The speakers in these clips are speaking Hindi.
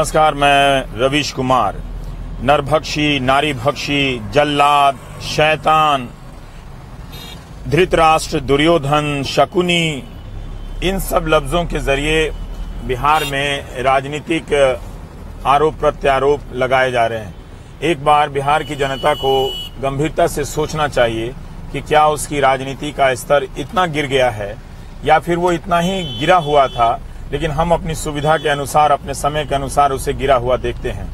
नमस्कार, मैं रविश कुमार। नरभक्षी, नारीभक्षी, जल्लाद, शैतान, धृतराष्ट्र, दुर्योधन, शकुनी, इन सब लफ्जों के ज़रिए बिहार में राजनीतिक आरोप प्रत्यारोप लगाए जा रहे हैं। एक बार बिहार की जनता को गंभीरता से सोचना चाहिए कि क्या उसकी राजनीति का स्तर इतना गिर गया है या फिर वो इतना ही गिरा हुआ था लेकिन हम अपनी सुविधा के अनुसार, अपने समय के अनुसार उसे गिरा हुआ देखते हैं।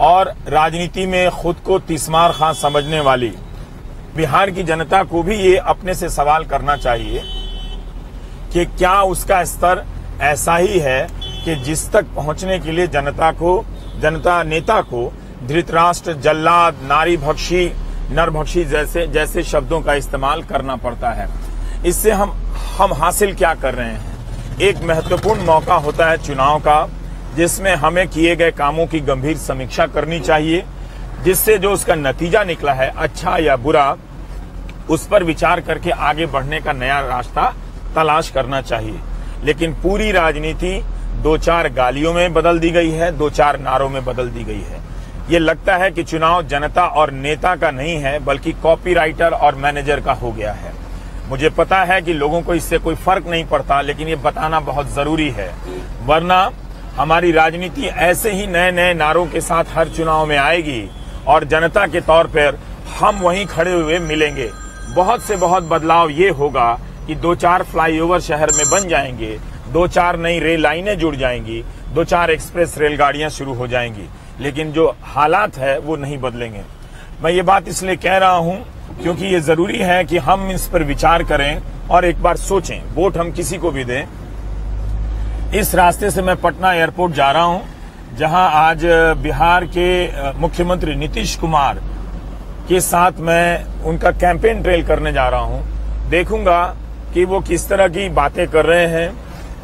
और राजनीति में खुद को तिस्मार खां समझने वाली बिहार की जनता को भी ये अपने से सवाल करना चाहिए कि क्या उसका स्तर ऐसा ही है कि जिस तक पहुँचने के लिए जनता को, जनता नेता को धृतराष्ट्र, जल्लाद नारी भक्षी नरभक्षी जैसे जैसे शब्दों का इस्तेमाल करना पड़ता है। इससे हम हम हासिल क्या कर रहे हैं? एक महत्वपूर्ण मौका होता है चुनाव का, जिसमें हमें किए गए कामों की गंभीर समीक्षा करनी चाहिए, जिससे जो उसका नतीजा निकला है अच्छा या बुरा, उस पर विचार करके आगे बढ़ने का नया रास्ता तलाश करना चाहिए। लेकिन पूरी राजनीति दो चार गालियों में बदल दी गई है, दो चार नारों में बदल दी गई है। ये लगता है कि चुनाव जनता और नेता का नहीं है, बल्कि कॉपीराइटर और मैनेजर का हो गया है। मुझे पता है कि लोगों को इससे कोई फ़र्क नहीं पड़ता, लेकिन ये बताना बहुत ज़रूरी है। वरना हमारी राजनीति ऐसे ही नए नए नारों के साथ हर चुनाव में आएगी और जनता के तौर पर हम वहीं खड़े हुए मिलेंगे। बहुत से बहुत बदलाव ये होगा कि दो चार फ्लाईओवर शहर में बन जाएँगे, दो चार नई रेल लाइनें जुड़ जाएँगी, दो चार एक्सप्रेस रेलगाड़ियाँ शुरू हो जाएँगी। लेकिन जो हालात है, वो नहीं बदलेंगे। मैं ये बात इसलिए कह रहा हूँ क्योंकि ये ज़रूरी है कि हम इस पर विचार करें और एक बार सोचें। वोट हम किसी को भी दें। इस रास्ते से मैं पटना एयरपोर्ट जा रहा हूँ, जहाँ आज बिहार के मुख्यमंत्री नीतीश कुमार के साथ मैं उनका कैंपेन ट्रेल करने जा रहा हूँ। देखूँगा कि वो किस तरह की बातें कर रहे हैं,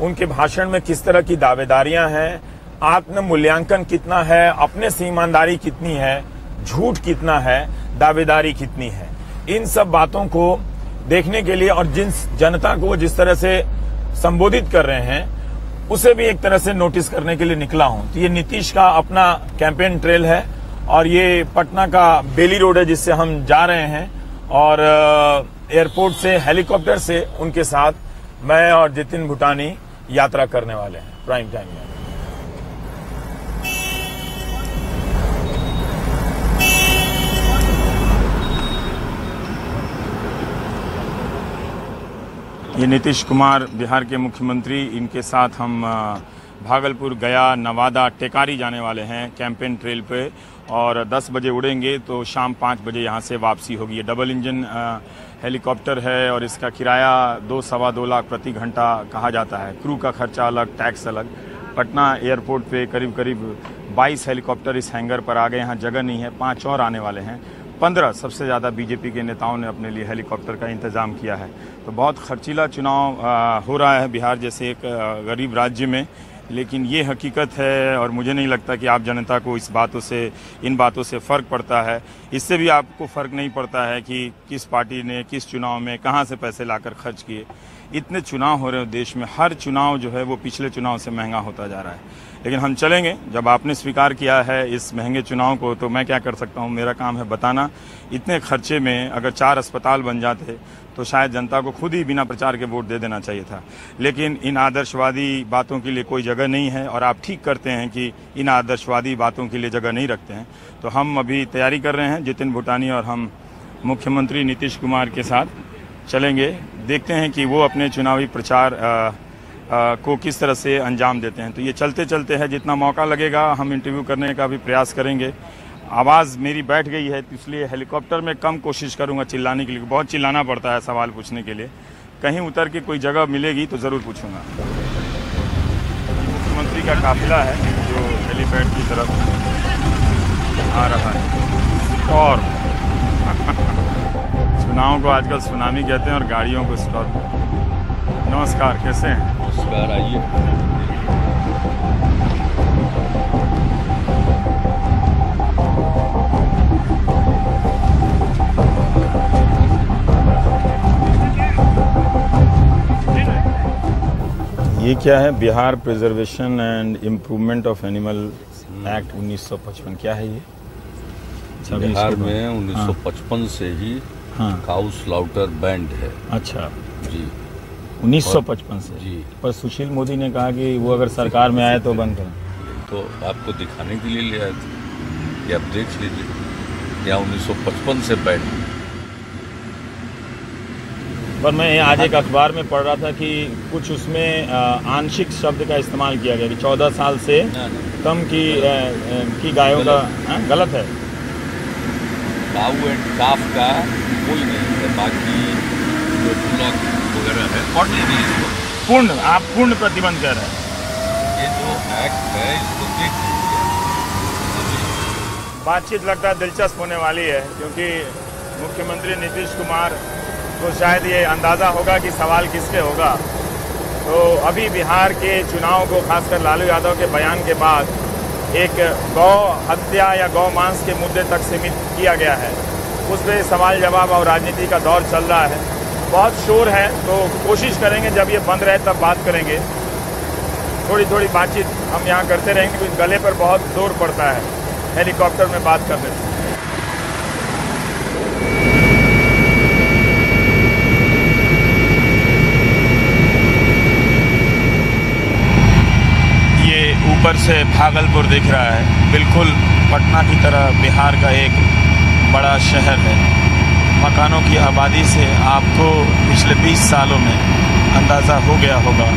उनके भाषण में किस तरह की दावेदारियाँ हैं आत्म मूल्यांकन कितना है, अपने से ईमानदारी कितनी है, झूठ कितना है, दावेदारी कितनी है। इन सब बातों को देखने के लिए और जिन जनता को जिस तरह से संबोधित कर रहे हैं, उसे भी एक तरह से नोटिस करने के लिए निकला हूँ। तो ये नीतीश का अपना कैंपेन ट्रेल है और ये पटना का बेली रोड है जिससे हम जा रहे हैं और एयरपोर्ट से हेलीकॉप्टर से उनके साथ मैं और जितिन भूटानी यात्रा करने वाले हैं। प्राइम टाइम में। ये नीतीश कुमार, बिहार के मुख्यमंत्री, इनके साथ हम भागलपुर गया, नवादा, टेकारी जाने वाले हैं कैंपेन ट्रेल पे और 10 बजे उड़ेंगे तो शाम 5 बजे यहाँ से वापसी होगी। ये डबल इंजन हेलीकॉप्टर है और इसका किराया दो सवा दो लाख प्रति घंटा कहा जाता है। क्रू का खर्चा अलग, टैक्स अलग। पटना एयरपोर्ट पे करीब करीब 22 हेलीकॉप्टर इस हैंगर पर आ गए यहाँ जगह नहीं है, पाँच और आने वाले हैं। पंद्रह सबसे ज़्यादा बीजेपी के नेताओं ने अपने लिए हेलीकॉप्टर का इंतज़ाम किया है। तो बहुत खर्चीला चुनाव हो रहा है बिहार जैसे एक गरीब राज्य में। लेकिन ये हकीकत है और मुझे नहीं लगता कि आप जनता को इस बातों से, इन बातों से फ़र्क पड़ता है। इससे भी आपको फ़र्क नहीं पड़ता है कि किस पार्टी ने किस चुनाव में कहाँ से पैसे लाकर खर्च किए। इतने चुनाव हो रहे हैं देश में, हर चुनाव जो है वो पिछले चुनाव से महँगा होता जा रहा है। लेकिन हम चलेंगे। जब आपने स्वीकार किया है इस महँगे चुनाव को तो मैं क्या कर सकता हूँ? मेरा काम है बताना। इतने खर्चे में अगर चार अस्पताल बन जाते तो शायद जनता को खुद ही बिना प्रचार के वोट दे देना चाहिए था। लेकिन इन आदर्शवादी बातों के लिए कोई जगह नहीं है, और आप ठीक करते हैं कि इन आदर्शवादी बातों के लिए जगह नहीं रखते हैं। तो हम अभी तैयारी कर रहे हैं, जितिन भूटानी और हम मुख्यमंत्री नीतीश कुमार के साथ चलेंगे। देखते हैं कि वो अपने चुनावी प्रचार आ, को किस तरह से अंजाम देते हैं। तो ये चलते चलते है जितना मौका लगेगा हम इंटरव्यू करने का भी प्रयास करेंगे। आवाज़ मेरी बैठ गई है तो इसलिए हेलीकॉप्टर में कम कोशिश करूँगा चिल्लाने के लिए। बहुत चिल्लाना पड़ता है सवाल पूछने के लिए। कहीं उतर के कोई जगह मिलेगी तो ज़रूर पूछूँगा। मुख्यमंत्री का काफिला है जो हेलीपैड की तरफ़ आ रहा है। और चुनाव को आजकल सुनामी कहते हैं और गाड़ियों को स्टॉप नमस्कार कैसे हैं? नमस्कार आइए। ये क्या है? Bihar preservation and improvement of animal act 1955 क्या है ये? अच्छा, बिहार में 1955 से ही हाँ। काउ स्लाउटर बैंड है। अच्छा। जी। 1955 से जी। पर सुशील मोदी ने कहा कि वो अगर सरकार में आए तो बंद करें। तो आपको दिखाने के लिए ले आए थे। कि आप देख लीजिए। यहाँ 1955 से बैंड। पर मैं आज एक अखबार में पढ़ रहा था कि कुछ उसमें आंशिक शब्द का इस्तेमाल किया गया कि 14 साल से कम की की गायों का हाँ, गलत है। काऊ एंड काफ का कोई नहीं है बाकी जो ब्लॉक वगैरह है पढ़ लीजिए इसको? पूर्ण आप पूर्ण प्रतिबंध कर रहे हैं। ये जो एक्ट है इसको देख बातचीत लगता है दिलचस्प होने वाली है क्योंकि मुख्यमंत्री नीतीश कुमार को शायद ये अंदाज़ा होगा कि सवाल किसके होगा। तो अभी बिहार के चुनाव को खासकर लालू यादव के बयान के बाद एक गौ हत्या या गौ मांस के मुद्दे तक सीमित किया गया है। उस पर सवाल जवाब और राजनीति का दौर चल रहा है। बहुत शोर है तो कोशिश करेंगे, जब ये बंद रहे, तब बात करेंगे। थोड़ी थोड़ी बातचीत हम यहाँ करते रहेंगे, क्योंकि गले पर बहुत ज़ोर पड़ता है। हेलीकॉप्टर में बात करने से। ये ऊपर से भागलपुर दिख रहा है। बिल्कुल पटना की तरह बिहार का एक बड़ा शहर है। मकानों की आबादी से आपको पिछले 20 सालों में अंदाज़ा हो गया होगा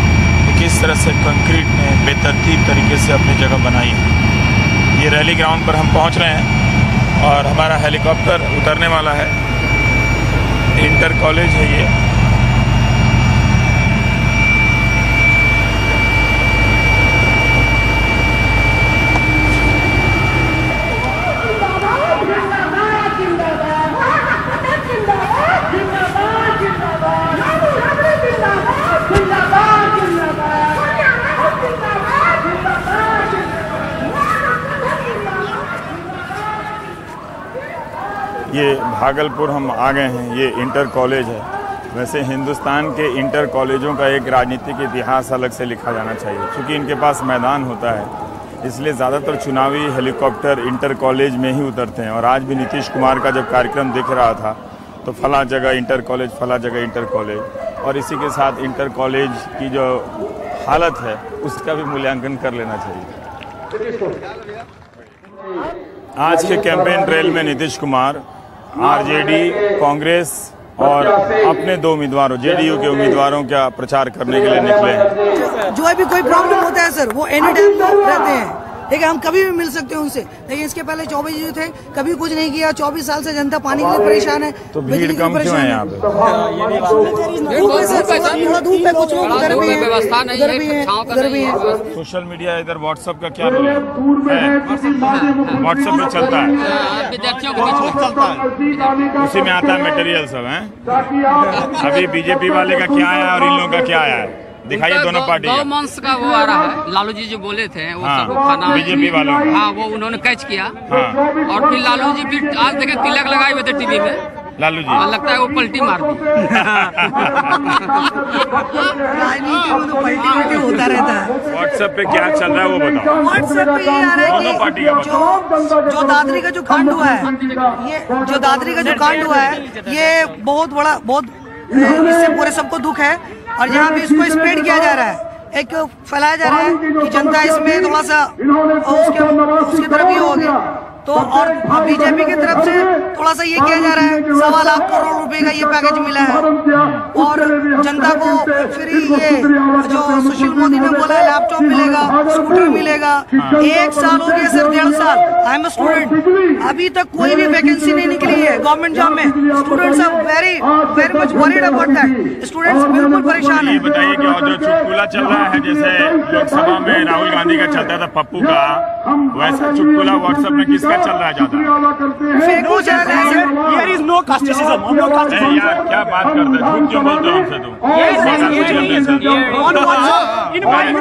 कि किस तरह से कंक्रीट ने बेतरतीब तरीके से अपनी जगह बनाई है। ये रैली ग्राउंड पर हम पहुँच रहे हैं और हमारा हेलीकॉप्टर उतरने वाला है। इंटर कॉलेज है ये ये भागलपुर हम आ गए हैं, ये इंटर कॉलेज है। वैसे हिंदुस्तान के इंटर कॉलेजों का एक राजनीतिक इतिहास अलग से लिखा जाना चाहिए, क्योंकि इनके पास मैदान होता है। इसलिए ज़्यादातर चुनावी हेलीकॉप्टर इंटर कॉलेज में ही उतरते हैं, और आज भी नीतीश कुमार का जब कार्यक्रम दिख रहा था तो फला जगह इंटर कॉलेज, फला जगह इंटर कॉलेज। और इसी के साथ इंटर कॉलेज की जो हालत है, उसका भी मूल्यांकन कर लेना चाहिए। आज के कैंपेन ट्रेल में नीतीश कुमार आरजेडी, कांग्रेस और अपने दो उम्मीदवारों, जेडीयू के उम्मीदवारों का प्रचार करने के लिए निकले हैं। जो भी कोई प्रॉब्लम होता है सर वो एनी टाइम रहते हैं। ठीक है हम कभी भी मिल सकते हैं उनसे। लेकिन इसके पहले चौबीस जी थे कभी कुछ नहीं किया। चौबीस साल से जनता पानी के लिए परेशान है। तो भीड़ कम क्यों है यहाँ पे। सोशल मीडिया इधर व्हाट्सएप का क्या रोल है? व्हाट्सएप पे चलता है। विद्यार्थियों के बीच में चलता है। उसी में आता है मटेरियल सब है? अभी बीजेपी वाले का क्या आया और इन लोगों का क्या आया है? दिखाइए दोनों पार्टी गौ का। का वो आ रहा है। लालू जी जो बोले थे वो हाँ, सबको खाना बीजेपी वालों। हाँ वो उन्होंने कैच किया। हाँ। और फिर लालू जी फिर आज देखे तिलक लगाए हुए थे टीवी में। लालू जी लगता है वो पलटी मार दी। होता रहता है व्हाट्सएप पे क्या चल रहा है वो बताओ। व्हाट्सएप पे ये आ रहा दोनों है पार्टी कि का जो जो दादरी का जो कांड हुआ है ये जो दादरी का जो कांड हुआ है ये बहुत बड़ा बहुत इससे पूरे सबको दुख है। और यहाँ पे इसको स्प्रेड किया जा रहा है। एक फैलाया जा रहा है कि जनता इसमें थोड़ा सा उसके उसकी तरफ़ ही होगी। तो और बीजेपी की तरफ़ से थोड़ा सा ये किया जा रहा है। सवा लाख करोड़ रुपए का ये पैकेज मिला है। और जनता को फ्री ये जो सुशील मोदी ने बोला है लैपटॉप मिलेगा स्कूटर मिलेगा। एक साल हो गया सर डेढ़ साल। आई एम स्टूडेंट अभी तक कोई भी वैकेंसी नहीं निकली है गवर्नमेंट जॉब में students are very very much worried about that students बिल्कुल परेशान है। बताइए कि और जो चुटकुला चल रहा है जैसे लोकसभा में राहुल गांधी का चलता था पप्पू का वैसा चुटकुला व्हाट्सएप में चल रहा है ज़्यादा। क्या बात करते हो? झूठ क्यों बोलते हो हमसे तुम? है।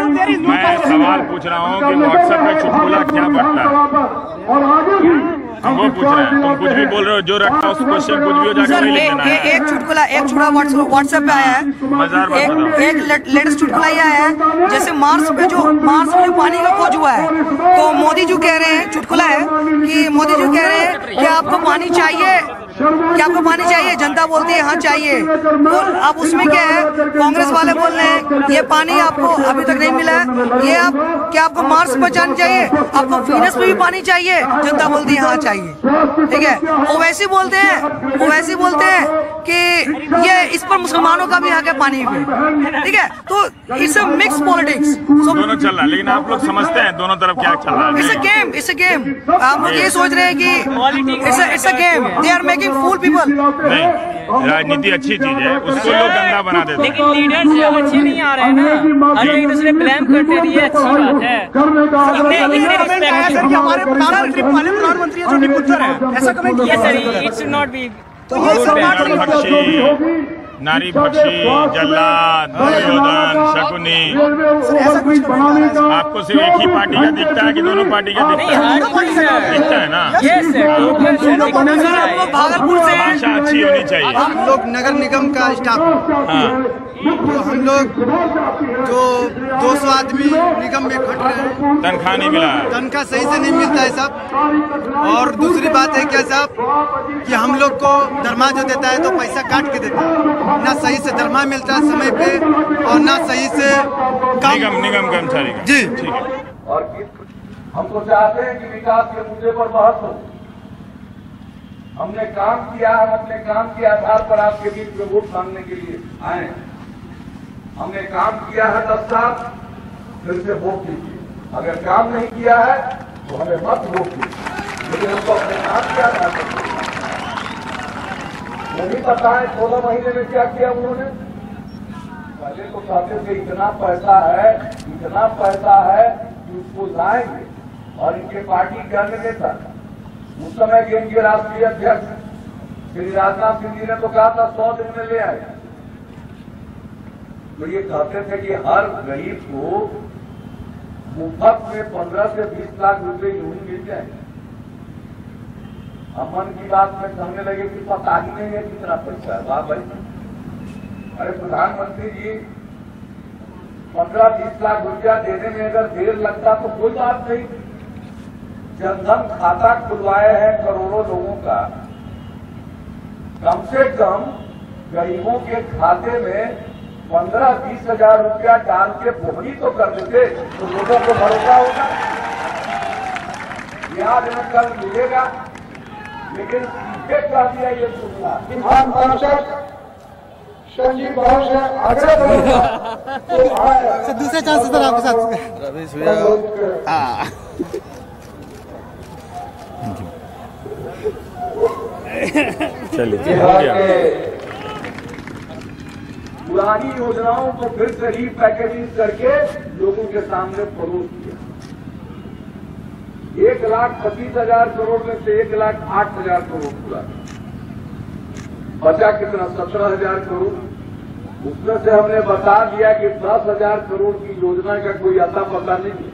मैं सवाल पूछ रहा हूँ कि व्हाट्सएप में चुटकुला क्या बढ़ता है? वो पूछ रहा है तुम कुछ भी बोल रहे हो जो रखा उस क्वेश्चन कुछ भी हो जाकर लिख देना एक, है। एक चुटकुला एक चुटकुला व्हाट्सएप पे आया है। एक एक लेटेस्ट चुटकुला ये आया है जैसे मार्स पे जो मार्स में पानी का खोज हुआ है तो मोदी जी कह रहे हैं चुटकुला है कि मोदी जी कह रहे हैं कि आपको पानी चाहिए कि आपको पानी चाहिए? जनता बोलती है हाँ चाहिए। तो अब उसमें क्या है? कांग्रेस वाले बोल रहे हैं ये पानी आपको अभी तक नहीं मिला है। ये आप क्या आपको मार्स पे जाना चाहिए? आपको वीनस पे भी पानी चाहिए? जनता बोलती है हाँ चाहिए। ठीक है? वो वैसे बोलते हैं वो वैसे बोलते हैं कि ये इस पर मुसलमानों का भी हक है पानी पे। ठीक है? तो इट्स अ मिक्स पॉलिटिक्स दोनों चल रहा है लेकिन आप लोग समझते हैं दोनों तरफ़ क्या चल रहा है। It's a game it's a game आप लोग ये सोच रहे हैं कि it's a game they are making fool people नहीं राजनीति अच्छी चीज़ है उसको लोग गंदा बना देते हैं। लेकिन लीडर्स अच्छे नहीं आ रहे हैं ना। हर एक दूसरे ब्लेम करते हैं ये अच्छी बात है। हमारे प्रधानमंत्री पहले प्रधानमंत्री जो निपुत्र है। ऐसा कमेंट किया sir it should not be तो ये सब बात भक्षी नारी पक्षी जल्लाद दुर्योधन शकुनी। आपको सिर्फ़ एक ही पार्टी का दिखता है कि दोनों पार्टी का दिखता है? दिखता है। ना? भाषा अच्छी होनी चाहिए। हम लोग नगर निगम का स्टाफ। हैं। तो हम लोग जो 200 आदमी निगम में खट रहे हैं तनख्वाह नहीं मिला तनख्वाह सही से नहीं मिलता है साहब। और दूसरी बात है क्या साहब कि हम लोग को दरमा जो देता है तो पैसा काट के देता है। ना सही से दरमा मिलता है समय पे और ना सही से काम निगम निगम कर्मचारी का। जी। ठीक है। और हम तो चाहते हैं कि विकास के मुद्दे पर बहस हो। हमने काम किया हम अपने काम के आधार पर आपके बीच में वोट मांगने के लिए आए हैं। हमने काम किया है दस साल फिर से वोट कीजिए अगर काम नहीं किया है तो हमें मत वोट कीजिए लेकिन हमको अपने काम किया कीजिए। नहीं पता है सोलह महीने में क्या किया उन्होंने। पहले तो कहते थे इतना पैसा है, इतना पैसा है कि उसको लाएँगे। और इनके पार्टी अन्य नेता, उस समय के इनके राष्ट्रीय अध्यक्ष, श्री राजनाथ सिंह जी ने तो कहा था, सौ दिन में ले आए। तो ये कहते थे कि हर गरीब को मुफ़्त में पंद्रह से बीस लाख रुपए यूँ मिल जाए। हम मन की बात में कहने लगे कि पता ही नहीं है कितना पैसा है? वाह भाई। अरे प्रधानमंत्री जी, पंद्रह बीस लाख रुपया देने में अगर देर लगता तो कोई बात नहीं। जनधन खाता खुलवाए हैं करोड़ों लोगों का। कम से कम गरीबों के खाते में पंद्रह बीस हज़ार रुपया डाल के बोहनी तो कर देते तो लोगों को भरोसा होगा। ब्याज में कल मिलेगा लेकिन सीधे कह दिया ये सुनना। विधान पार्षद संजीव भाव से आग्रह करूँगा दूसरे चांस सर आपके साथ। चलिए हो गया। पुरानी योजनाओं को फिर से रीपैकेजिंग करके लोगों के सामने परोस दिया एक लाख पच्चीस हज़ार करोड़ में से एक लाख आठ हज़ार करोड़ पूरा बचा कितना? सत्रह हज़ार करोड़। उसमें से हमने बता दिया कि दस हज़ार करोड़ की योजना का कोई अता पता नहीं है।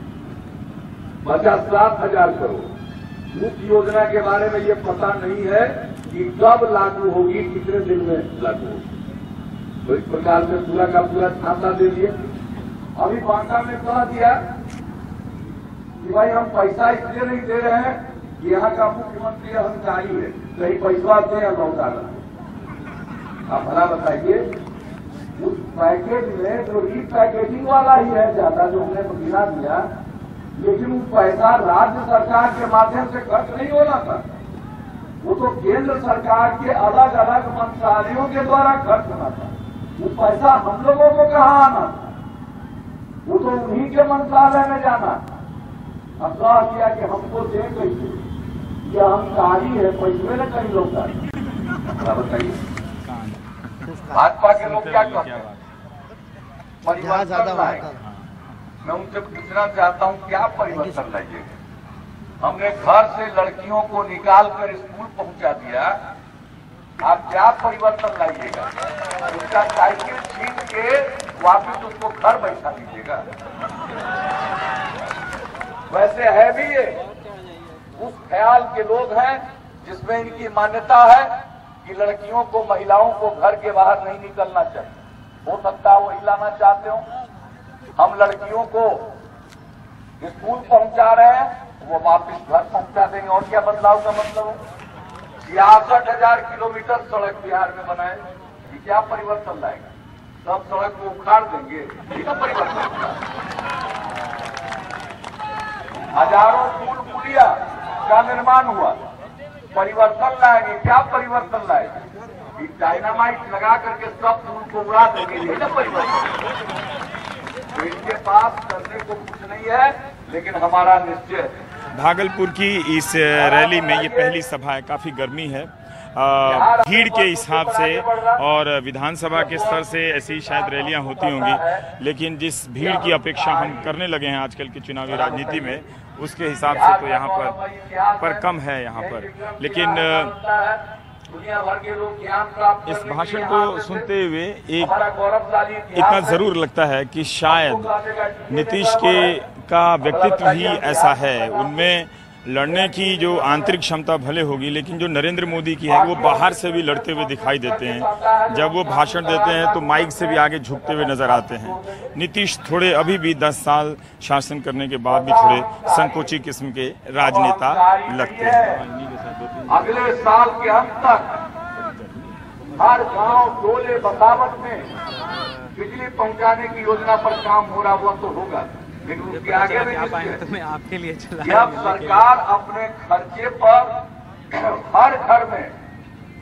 बचा सात हज़ार करोड़। उस योजना के बारे में ये पता नहीं है कि कब लागू होगी, कितने दिन में लागू होगी। तो इस प्रकार से पूरा का पूरा छाता दे दिए। अभी बांका में कह दिया कि भाई हम पैसा इसलिए नहीं दे रहे हैं कि यहाँ का मुख्यमंत्री अहंकारी है। कहीं पैसा दे या लौटा आप भला बताइए, उस पैकेज में जो री पैकेजिंग वाला ही है ज़्यादा जो हमने गिना दिया, लेकिन वो पैसा राज्य सरकार के माध्यम से खर्च नहीं होना था वो तो केंद्र सरकार के अलग अलग मंत्रालयों के द्वारा खर्च होना था वो पैसा हम लोगों को कहाँ आना वो तो उन्हीं के मंत्रालय में जाना अब कहा किया कि हमको दे कैसे ये अहंकारी है पैसे न कहीं लोग बताइए? भाजपा के लोग क्या कहते हैं? परिवर्तन ज़्यादा लाए। मैं उनसे पूछना चाहता हूँ क्या परिवर्तन लाइएगा हमने घर से लड़कियों को निकाल कर स्कूल पहुँचा दिया। आप क्या परिवर्तन लाइएगा? उसका साइकिल छीन के वापिस उसको घर बैठा दीजिएगा वैसे है भी ये। उस ख्याल के लोग हैं जिसमें इनकी मान्यता है कि लड़कियों को, महिलाओं को घर के बाहर नहीं निकलना चाहिए। हो सकता है वो हिलाना चाहते हो। हम लड़कियों को स्कूल पहुँचा रहे हैं, वो वापस घर पहुँचा देंगे। और क्या बदलाव का मतलब हो? छियासठ हज़ार किलोमीटर सड़क बिहार में बनाए ये क्या परिवर्तन लाएगा? सब सड़क को उखाड़ देंगे। ये तो परिवर्तन हज़ारों पुल पुलिया का निर्माण हुआ। परिवर्तन लाएँगे। क्या परिवर्तन लाएँगे? डायनामाइट लगा करके सब पुल को उड़ा देंगे। ये ना परिवर्तन तो इनके पास करने को कुछ नहीं है, लेकिन हमारा निश्चय है। भागलपुर की इस रैली में ये पहली सभा है, काफ़ी गर्मी है। भीड़ के हिसाब से और विधानसभा के स्तर से ऐसी शायद रैलियाँ होती होंगी, लेकिन जिस भीड़ की अपेक्षा हम करने लगे हैं आजकल की चुनावी राजनीति में, उसके हिसाब से तो यहाँ पर पर कम है यहाँ पर। लेकिन इस भाषण को सुनते हुए एक, इतना ज़रूर लगता है कि शायद नीतीश के का व्यक्तित्व ही ऐसा है। उनमें लड़ने की जो आंतरिक क्षमता भले होगी, लेकिन जो नरेंद्र मोदी की है, वो बाहर से भी लड़ते हुए दिखाई देते हैं। जब वो भाषण देते हैं तो माइक से भी आगे झुकते हुए नज़र आते हैं। नीतीश थोड़े अभी भी 10 साल शासन करने के बाद भी थोड़े संकोची किस्म के राजनेता लगते हैं। अगले साल के अंत तक हर गाँव बसावट में बिजली पहुँचाने की योजना पर काम हो रहा हुआ तो होगा। लेकिन उसके आगे भी है। तो मैं आपके लिए चला जब सरकार अपने खर्चे पर हर घर में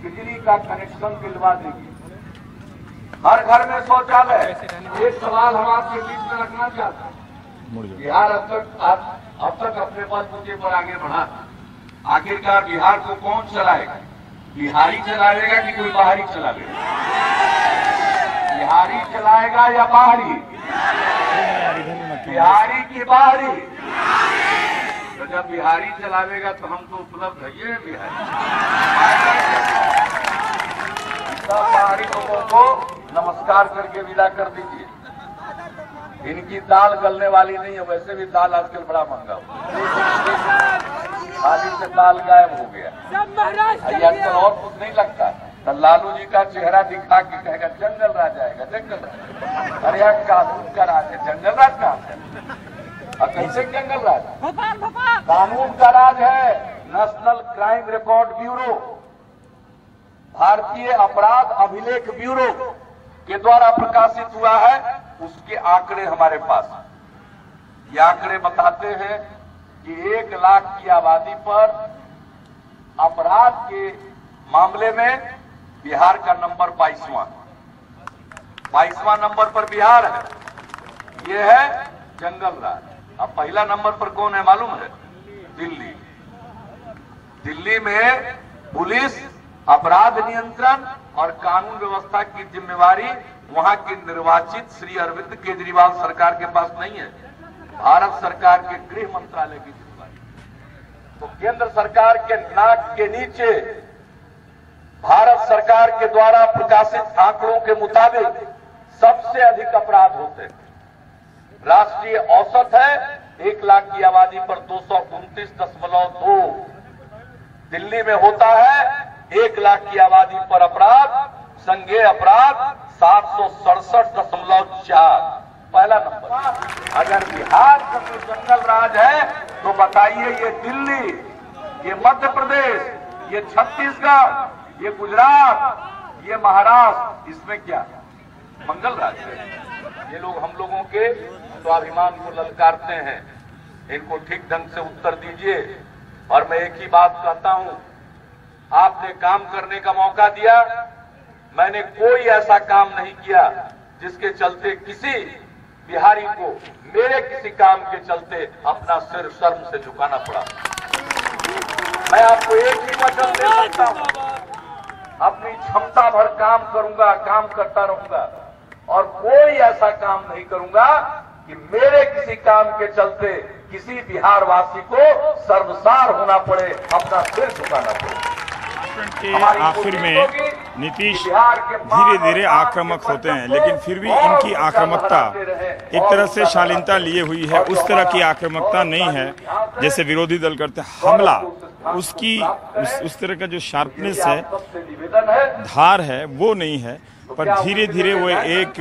बिजली का कनेक्शन दिलवा देगी। हर घर में शौचालय एक सवाल हम आपके बीच में रखना चाहते हैं। बिहार अब तक अब अब तक अपने बलबूते पर आगे बढ़ा। आखिरकार बिहार को कौन चलाएगा? बिहारी चलाएगा कि कोई बाहरी चलाएगा? बिहारी चलाएगा या बाहरी। बिहारी की बाहरी तो जब बिहारी चलावेगा तो हम तो उपलब्ध है ये बिहारी। सब बाहरी लोगों को नमस्कार करके विदा कर दीजिए। इनकी दाल गलने वाली नहीं है वैसे भी दाल आजकल बड़ा महँगा हो खाली से दाल गायब हो गया। ये और कुछ नहीं लगता। तो लालू जी का चेहरा दिखा के कहेगा जंगल राज आएगा जंगल राज। अरे यार कानून का राज है जंगल राज कहाँ अब कैसे जंगल राज? कानून का राज है नेशनल क्राइम रिकॉर्ड ब्यूरो भारतीय अपराध अभिलेख ब्यूरो के द्वारा प्रकाशित हुआ है उसके आंकड़े हमारे पास। ये आंकड़े बताते हैं कि एक लाख की आबादी पर अपराध के मामले में बिहार का नंबर बाईसवां। बाईसवां नंबर पर बिहार है। ये है जंगल राज। अब पहला नंबर पर कौन है मालूम है? दिल्ली। दिल्ली में पुलिस, अपराध नियंत्रण और कानून व्यवस्था की जिम्मेवारी वहाँ की निर्वाचित श्री अरविंद केजरीवाल सरकार के पास नहीं है। भारत सरकार के गृह मंत्रालय की जिम्मेवारी। तो केंद्र सरकार के नाक के नीचे भारत सरकार के द्वारा प्रकाशित आंकड़ों के मुताबिक सबसे अधिक अपराध होते हैं। राष्ट्रीय औसत है, एक लाख की आबादी पर दो सौ उनतीस दशमलव दो। दिल्ली में होता है, एक लाख की आबादी पर अपराध, संज्ञेय अपराध सात सौ सड़सठ दशमलव चार। पहला नंबर। अगर बिहार का कोई जंगल राज है तो बताइए ये दिल्ली, ये मध्य प्रदेश, ये छत्तीसगढ़ ये गुजरात, ये महाराष्ट्र, इसमें क्या? मंगल राज है। ये लोग हम लोगों के स्वाभिमान को ललकारते हैं। इनको ठीक ढंग से उत्तर दीजिए। और मैं एक ही बात कहता हूँ, आपने काम करने का मौका दिया, मैंने कोई ऐसा काम नहीं किया जिसके चलते किसी बिहारी को मेरे किसी काम के चलते अपना सिर शर्म से झुकाना पड़ा। मैं आपको एक ही वचन दे सकता हूँ। अपनी क्षमता भर काम करूँगा काम करता रहूँगा। और कोई ऐसा काम नहीं करूँगा कि मेरे किसी काम के चलते किसी बिहार वासी को सर्वसार होना पड़े अपना सिर झुकाना पड़े। आखिर में नीतीश धीरे धीरे आक्रामक होते हैं लेकिन फिर भी इनकी आक्रामकता एक तरह से शालीनता लिए हुई है। उस तरह की आक्रामकता नहीं है जैसे विरोधी दल करते हमला। उसकी उस, उस तरह का जो शार्पनेस है धार है वो नहीं है पर धीरे धीरे वो एक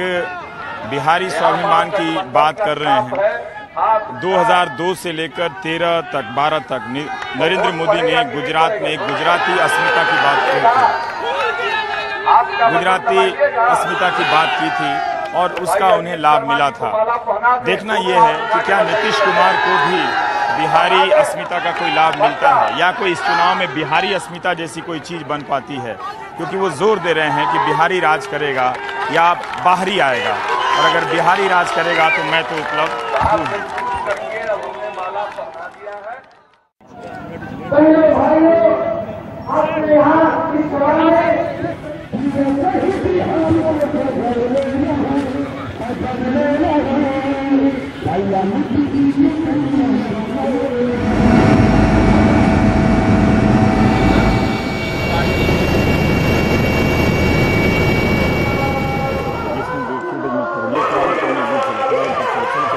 बिहारी स्वाभिमान की बात कर रहे हैं। 2002 से लेकर 13 तक 12 तक नरेंद्र मोदी ने गुजरात में एक गुजराती अस्मिता की बात की थी। गुजराती अस्मिता की बात की थी। और उसका उन्हें लाभ मिला था। देखना यह है कि क्या नीतीश कुमार को भी बिहारी अस्मिता का कोई लाभ मिलता है, या कोई इस चुनाव में बिहारी अस्मिता जैसी कोई चीज़ बन पाती है? क्योंकि वो ज़ोर दे रहे हैं कि बिहारी राज करेगा या बाहरी आएगा। और अगर बिहारी राज करेगा तो मैं तो उपलब्ध हूँ।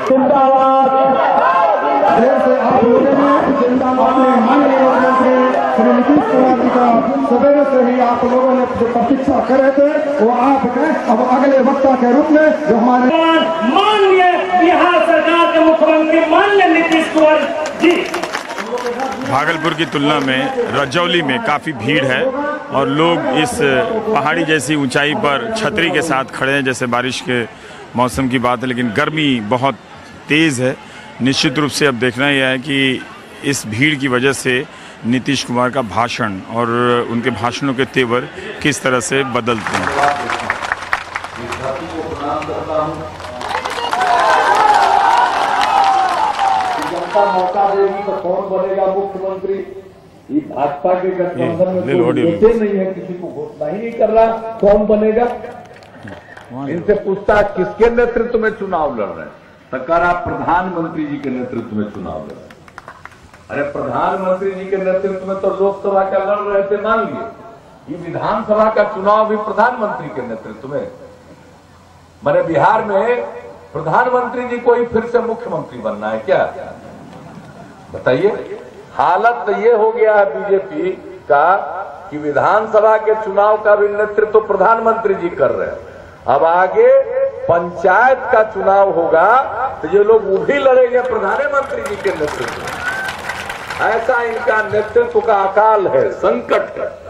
जिंदाबाद देर से आप लोगों ने जिंदाबाद ने माननीय मुख्यमंत्री श्री नीतीश कुमार जी का सवेरे से ही आप लोगों ने जो प्रतीक्षा करे थे वो आप गए अब अगले वक्ता के रूप में जो हमारे माननीय बिहार सरकार के मुख्यमंत्री माननीय नीतीश कुमार जी भागलपुर की तुलना में रजौली में काफ़ी भीड़ है और लोग इस पहाड़ी जैसी ऊंचाई पर छतरी के साथ खड़े हैं, जैसे बारिश के मौसम की बात है, लेकिन गर्मी बहुत तेज़ है। निश्चित रूप से अब देखना यह है कि इस भीड़ की वजह से नीतीश कुमार का भाषण और उनके भाषणों के तेवर किस तरह से बदलते हैं? जनता मौका देगी तो कौन बनेगा मुख्यमंत्री ये भाजपा के गठबंधन में। ले लो कोई ऑडियो। नेते नहीं है किसी को घोषणा ही नहीं कर रहा कौन बनेगा? इनसे पूछता किसके नेतृत्व में चुनाव लड़ रहे हैं? तो कह रहा प्रधानमंत्री जी के नेतृत्व में चुनाव लड़ रहे हैं। अरे प्रधानमंत्री जी के नेतृत्व में तो लोकसभा का लड़ रहे थे, मान लिए। ये विधानसभा का चुनाव भी प्रधानमंत्री के नेतृत्व में। मैंने बिहार में प्रधानमंत्री जी को ही फिर से मुख्यमंत्री बनना है क्या? बताइए। हालत तो ये हो गया है बीजेपी का कि विधानसभा के चुनाव का भी नेतृत्व तो प्रधानमंत्री जी कर रहे हैं। अब आगे पंचायत का चुनाव होगा तो ये लोग वो भी लड़ेंगे प्रधानमंत्री जी के नेतृत्व में। ऐसा इनका नेतृत्व का अकाल है संकट है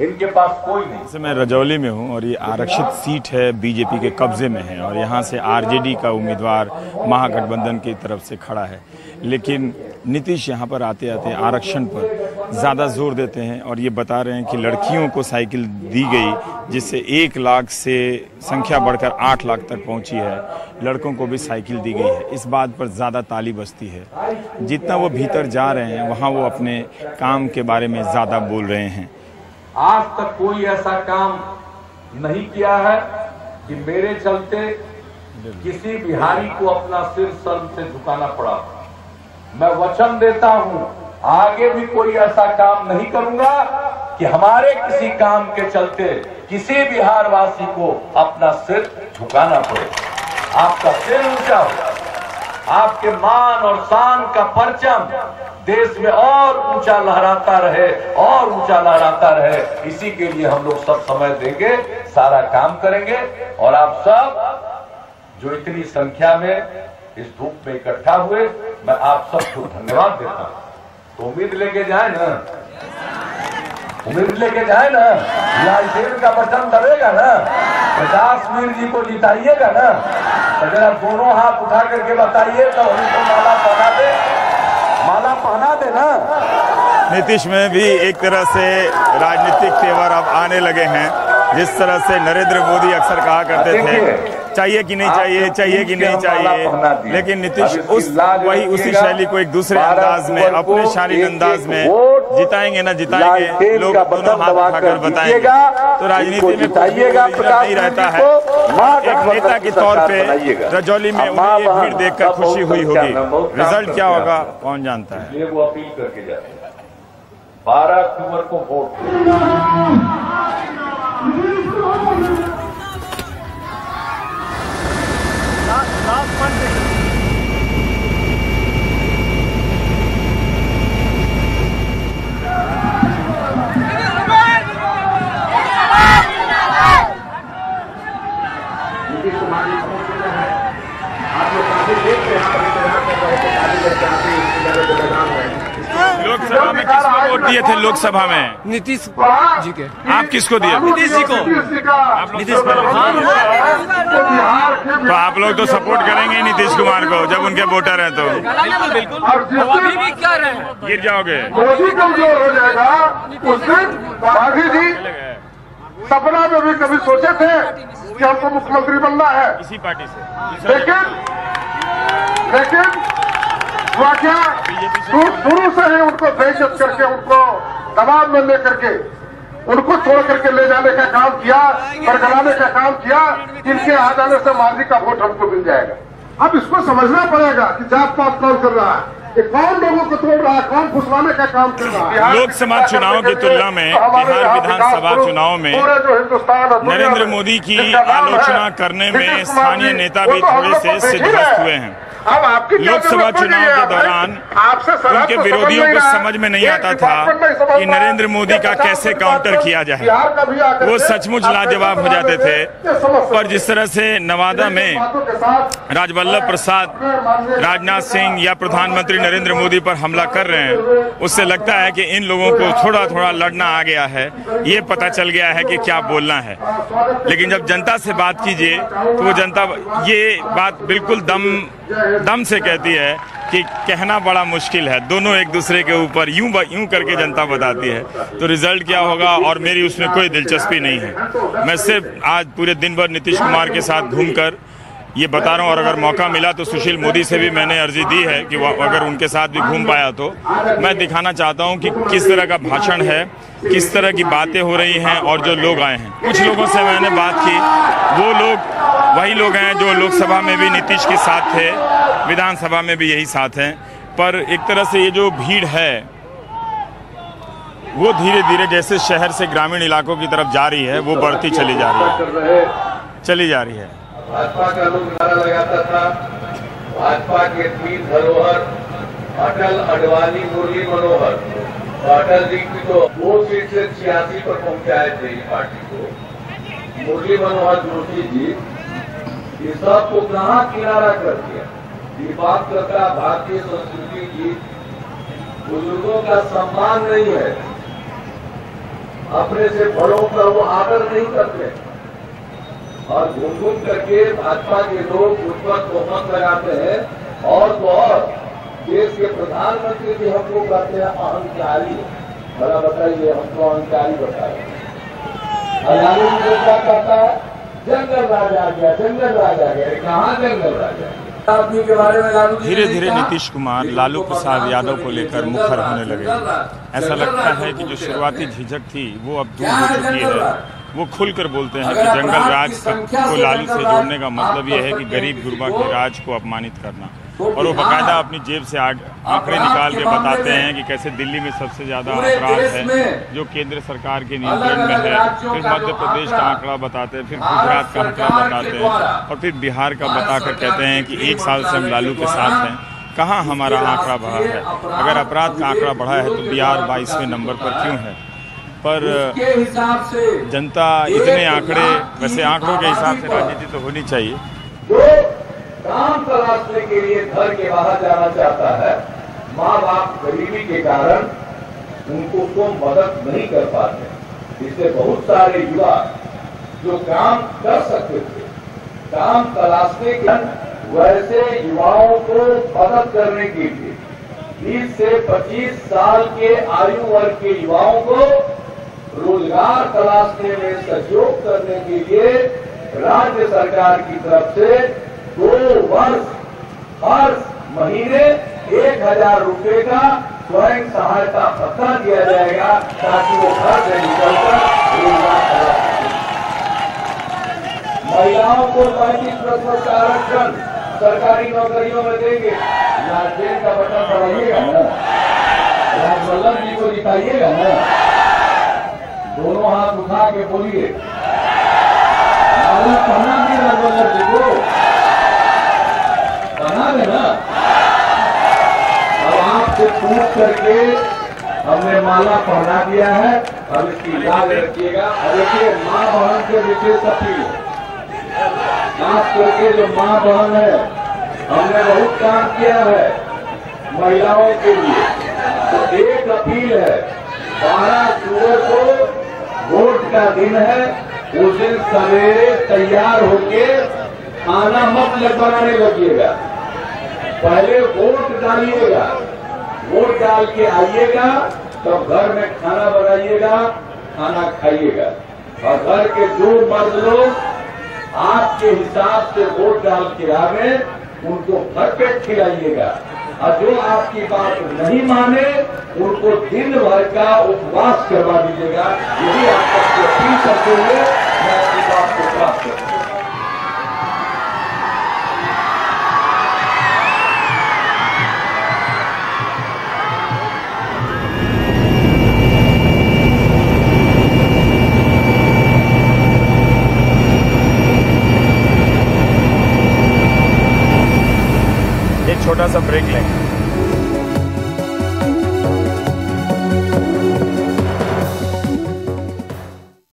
इनके पास कोई नहीं। मैं रजौली में हूँ और ये आरक्षित सीट है, बीजेपी के कब्जे में है और यहाँ से आरजेडी का उम्मीदवार महागठबंधन की तरफ़ से खड़ा है। लेकिन नीतीश यहाँ पर आते आते आरक्षण पर ज़्यादा ज़ोर देते हैं और ये बता रहे हैं कि लड़कियों को साइकिल दी गई, जिससे एक लाख से संख्या बढ़कर आठ लाख तक पहुँची है। लड़कों को भी साइकिल दी गई है। इस बात पर ज़्यादा ताली बजती है। जितना वो भीतर जा रहे हैं, वहाँ वो अपने काम के बारे में ज़्यादा बोल रहे हैं। आज तक कोई ऐसा काम नहीं किया है कि मेरे चलते किसी बिहारी को अपना सिर शर्म से झुकाना पड़ा। मैं वचन देता हूँ, आगे भी कोई ऐसा काम नहीं करूँगा कि हमारे किसी काम के चलते किसी बिहारवासी को अपना सिर झुकाना पड़े। आपका सिर ऊँचा हो। आपके मान और शान का परचम देश में और ऊँचा लहराता रहे, और ऊँचा लहराता रहे। इसी के लिए हम लोग सब समय देंगे, सारा काम करेंगे, और आप सब जो इतनी संख्या में इस धूप में इकट्ठा हुए, मैं आप सबको धन्यवाद देता हूँ। तो उम्मीद लेके जाए ना? उम्मीद लेके जाए ना लालटेन का बटन दबेगा ना प्रकाश मीर जी को जिताइएगा ना तो जरा दोनों हाथ उठा करके बताइए तो उनको माला पहना दे। माला पहना दे ना। नीतीश में भी एक तरह से राजनीतिक तेवर अब आने लगे हैं जिस तरह से नरेंद्र मोदी अक्सर कहा करते थे। चाहिए कि नहीं चाहिए चाहिए कि नहीं चाहिए। लेकिन नीतीश उस वही उसी शैली को एक दूसरे अंदाज में अपने शालीन अंदाज में जिताएँगे ना जिताएँगे लोग दोनों हाथ उठाकर बताएँगे। तो राजनीति में नहीं रहता है। एक नेता के तौर पे रजौली में उन्हें ये भीड़ देखकर खुशी हुई होगी। रिज़ल्ट क्या होगा? कौन जानता है? वो अपील करके जाते हैं। 12 अक्टूबर को वोट दें नीतीश कुमार जी पहुँच चुके हैं आप लोग काफ़ी देर से यहाँ पर इंतज़ार कर रहे थे काफ़ी देर से आप ही इंतज़ार के मैदान में लोकसभा में किसको वोट दिए थे लोकसभा में। नीतीश जी के। आप किसको दिए? नीतीश जी को। नीतीश कुमार तो आप लोग तो सपोर्ट करेंगे ही नीतीश कुमार को जब उनके वोटर हैं तो। बिल्कुल बिल्कुल। हैं? गिर जाओगे। मोदी कमज़ोर हो जाएगा उस दिन गांधी जी सपना में भी कभी सोचे थे कि हमको मुख्यमंत्री बनना है। इसी पार्टी से। लेकिन लेकिन हुआ क्या शुरू से ही उनको दहशत करके, उनको दबाव में लेकर के, उनको छोड़ करके ले जाने का काम किया बरगलाने का काम किया इनके आ जाने से मांझी का वोट हमको मिल जाएगा। अब इसको समझना पड़ेगा कि जात पात कौन कर रहा है। कि कौन लोगों को तोड़ रहा है कौन फुसलाने का काम कर रहा है? लोकसभा चुनाव की तुलना में बिहार विधानसभा चुनाव में पूरे जो हिंदुस्तान और दुनिया नरेंद्र मोदी की आलोचना करने में स्थानीय नेता भी तो थोड़े से सिद्धस्त हुए हैं। अब आपकी लोकसभा चुनाव के दौरान आपसे उनके तो विरोधियों को समझ में नहीं आता था कि नरेंद्र मोदी का कैसे काउंटर किया जाए? वो सचमुच लाजवाब हो जाते थे। पर जिस तरह से नवादा में राजवल्लभ प्रसाद राजनाथ सिंह या प्रधानमंत्री नरेंद्र मोदी पर हमला कर रहे हैं, उससे लगता है कि इन लोगों को थोड़ा थोड़ा लड़ना आ गया है। ये पता चल गया है कि क्या बोलना है। लेकिन जब जनता से बात कीजिए तो वो जनता, ये बात बिल्कुल दम दम से कहती है कि कहना बड़ा मुश्किल है। दोनों एक दूसरे के ऊपर यूँ यूँ करके जनता बताती है। तो रिज़ल्ट क्या होगा? और मेरी उसमें कोई दिलचस्पी नहीं है। मैं सिर्फ़ आज पूरे दिन भर नीतीश कुमार के साथ घूमकर ये बता रहा हूँ, और अगर मौका मिला तो सुशील मोदी से भी मैंने अर्जी दी है कि अगर उनके साथ भी घूम पाया तो। मैं दिखाना चाहता हूँ कि किस तरह का भाषण है, किस तरह की बातें हो रही हैं और जो लोग आए हैं। कुछ लोगों से मैंने बात की, वो लोग, वही लोग हैं जो लोकसभा में भी नीतीश के साथ थे, विधानसभा में भी यही साथ हैं। पर एक तरह से ये जो भीड़ है, वो धीरे धीरे जैसे शहर से ग्रामीण इलाकों की तरफ़ जा रही है, वो बढ़ती चली जा रही है। चली जा रही है। भाजपा का लोग नारा लगाता था। भाजपा के तीन धरोहर, अटल अडवाणी मुरली मनोहर। अटल जी की तो दो सीट से छियासी पर पहुँचाए थे पार्टी को। मुरली मनोहर जोशी जी इस सबको कहाँ किनारा कर दिया? ये बात करता भारतीय संस्कृति की बुज़ुर्गों का सम्मान नहीं है। अपने से बड़ों का वो आदर नहीं करते। और घूम घूम करके भाजपा के लोग उस पर तोहमत लगाते हैं और तो और देश के प्रधानमंत्री भी हमको कहते हैं अहंकारी भला बताइए हमको अहंकारी बताइए। और लालू जी को क्या कहता है? जंगल राज आ गया जंगल राज आ गया। कहाँ जंगल राज आ गया के बारे में लालू धीरे धीरे नीतीश कुमार लालू प्रसाद यादव को लेकर मुखर होने लगे। ऐसा लगता है कि जो शुरुआती झिझक थी वो अब दूर हो चुकी है। वो खुलकर बोलते हैं कि जंगल राज को लालू से जोड़ने का मतलब यह है कि गरीब गुरबा के राज को अपमानित करना। और वो बाकायदा अपनी जेब से आंकड़े निकाल के बताते हैं कि कैसे दिल्ली में सबसे ज़्यादा अपराध है जो केंद्र सरकार के नियंत्रण में है। फिर मध्य प्रदेश का आंकड़ा बताते हैं फिर गुजरात का आंकड़ा बताते हैं। और फिर बिहार का बताकर कहते हैं कि एक साल से हम लालू के साथ हैं। कहाँ हमारा आंकड़ा बढ़ा है? अगर अपराध का आंकड़ा बढ़ा है तो बिहार बाईसवें नंबर पर क्यों है? पर हिसाब से जनता इतने आंकड़े वैसे आंकड़ों के हिसाब से राजनीति तो होनी चाहिए। जो काम तलाशने के लिए घर के बाहर जाना चाहता है माँ बाप गरीबी के कारण उनको को मदद नहीं कर पाते। इससे बहुत सारे युवा जो काम कर सकते थे काम तलाशने के वैसे युवाओं को मदद करने के लिए 20 से 25 साल के आयु वर्ग के युवाओं को रोज़गार तलाशने में सहयोग करने के लिए राज्य सरकार की तरफ़ से दो वर्ष, हर महीने एक हज़ार रुपए का स्वयं सहायता भत्ता दिया जाएगा ताकि वो घर से निकलकर रोज़गार तलाश। महिलाओं को पैंतीस प्रतिशत का आरक्षण सरकारी नौकरियों में देंगे। लालटेन का बटन बढ़ाइएगा ना। वल्लभ जी को जिताइएगा ना। दोनों हाथ उठा के बोलिए। माला पहना वल्लभ जी को पहना देना अब आपसे पूछ करके हमने माला पहना दिया है। अब इसकी याद रखिएगा। और देखिए, माँ बहन के विशेष अपील खास करके जो माँ बहन है, हमने बहुत काम किया है महिलाओं के लिए। तो एक अपील है, बारह अक्टूबर को वोट का दिन है, उस दिन सवेरे तैयार होके खाना मत लग बनाने लगिएगा। पहले वोट डालिएगा। वोट डाल के आइएगा तो घर में खाना बनाइएगा, खाना खाइएगा। और घर के जो मर्द लोग आपके हिसाब से वोट डाल के आवे, उनको भरपेट खिलाइएगा। और जो आपकी बात नहीं माने, उनको दिन भर का उपवास करवा दीजिएगा। यही आप सबसे अपील करते हुए मैं आपकी बात को प्राप्त करता हूँ एक छोटा सा ब्रेक लेंगे